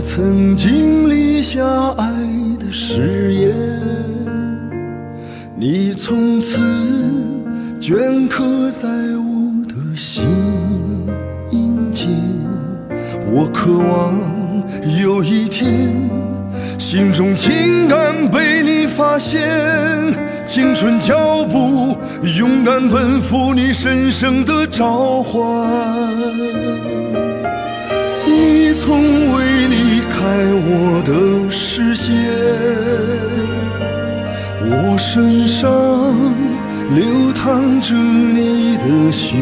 我曾经立下爱的誓言，你从此镌刻在我的心间。我渴望有一天，心中情感被你发现，青春脚步勇敢奔赴你神圣的召唤。我的视线，我身上流淌着你的血。